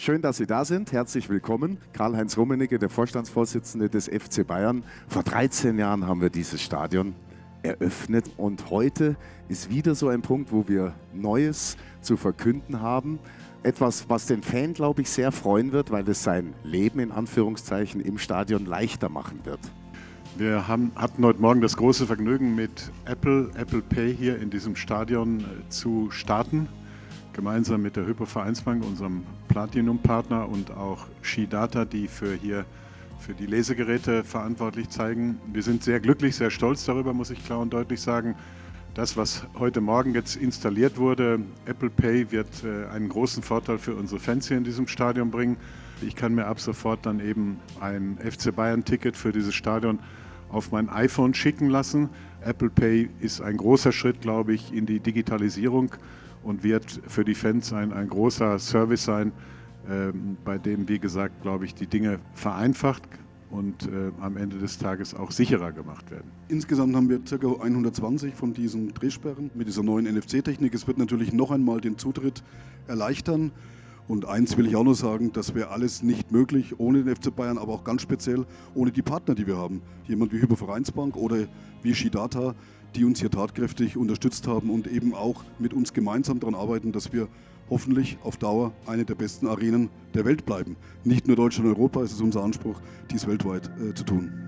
Schön, dass Sie da sind. Herzlich willkommen. Karl-Heinz Rummenigge, der Vorstandsvorsitzende des FC Bayern. Vor 13 Jahren haben wir dieses Stadion eröffnet und heute ist wieder so ein Punkt, wo wir Neues zu verkünden haben. Etwas, was den Fan, glaube ich, sehr freuen wird, weil es sein Leben in Anführungszeichen im Stadion leichter machen wird. Wir haben, hatten heute Morgen das große Vergnügen, mit Apple, Apple Pay hier in diesem Stadion äh, zu starten gemeinsam mit der Hypo Vereinsbank, unserem Platinum-Partner und auch Shidata, die für hier für die Lesegeräte verantwortlich zeigen. Wir sind sehr glücklich, sehr stolz darüber, muss ich klar und deutlich sagen. Das, was heute Morgen jetzt installiert wurde, Apple Pay, wird äh, einen großen Vorteil für unsere Fans hier in diesem Stadion bringen. Ich kann mir ab sofort dann eben ein FC Bayern-Ticket für dieses Stadion auf mein iPhone schicken lassen. Apple Pay ist ein großer Schritt, glaube ich, in die Digitalisierung und wird für die Fans ein, ein großer Service sein, ähm, bei dem, wie gesagt, glaube ich, die Dinge vereinfacht und äh, am Ende des Tages auch sicherer gemacht werden. Insgesamt haben wir ca. 120 von diesen Drehsperren mit dieser neuen NFC-Technik. Es wird natürlich noch einmal den Zutritt erleichtern. Und eins will ich auch noch sagen, das wäre alles nicht möglich ohne den FC Bayern, aber auch ganz speziell ohne die Partner, die wir haben. Jemand wie Hypervereinsbank oder wie Shidata, die uns hier tatkräftig unterstützt haben und eben auch mit uns gemeinsam daran arbeiten, dass wir hoffentlich auf Dauer eine der besten Arenen der Welt bleiben. Nicht nur Deutschland und Europa ist es unser Anspruch, dies weltweit äh, zu tun.